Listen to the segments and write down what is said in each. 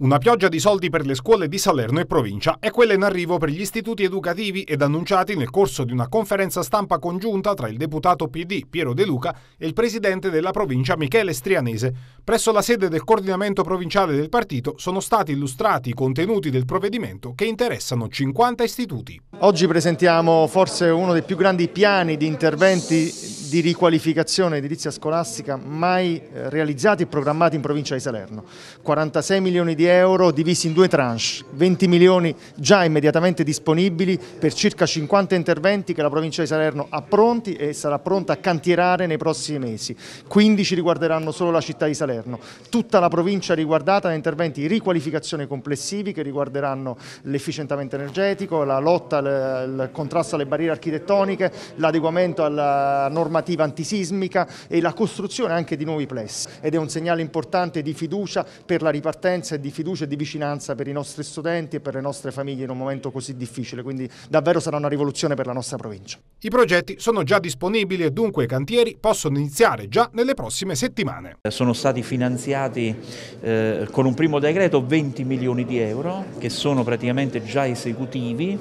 Una pioggia di soldi per le scuole di Salerno e provincia è quella in arrivo per gli istituti educativi ed annunciati nel corso di una conferenza stampa congiunta tra il deputato PD Piero De Luca e il presidente della provincia Michele Strianese. Presso la sede del coordinamento provinciale del partito sono stati illustrati i contenuti del provvedimento che interessano 50 istituti. Oggi presentiamo forse uno dei più grandi piani di interventi di riqualificazione edilizia scolastica mai eh, realizzati e programmati in provincia di Salerno. 46 milioni di euro divisi in due tranche, 20 milioni già immediatamente disponibili per circa 50 interventi che la provincia di Salerno ha pronti e sarà pronta a cantierare nei prossimi mesi. 15 riguarderanno solo la città di Salerno. Tutta la provincia riguardata da interventi di riqualificazione complessivi che riguarderanno l'efficientamento energetico, la lotta al contrasto alle barriere architettoniche, l'adeguamento alla normativa antisismica e la costruzione anche di nuovi plessi. Ed è un segnale importante di fiducia per la ripartenza e di fiducia e di vicinanza per i nostri studenti e per le nostre famiglie in un momento così difficile, quindi davvero sarà una rivoluzione per la nostra provincia. I progetti sono già disponibili e dunque i cantieri possono iniziare già nelle prossime settimane. Sono stati finanziati eh, con un primo decreto 20 milioni di euro che sono praticamente già esecutivi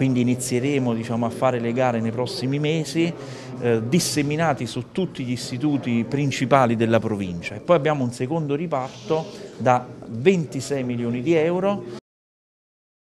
quindi inizieremo diciamo, a fare le gare nei prossimi mesi eh, disseminati su tutti gli istituti principali della provincia. E poi abbiamo un secondo riparto da 26 milioni di euro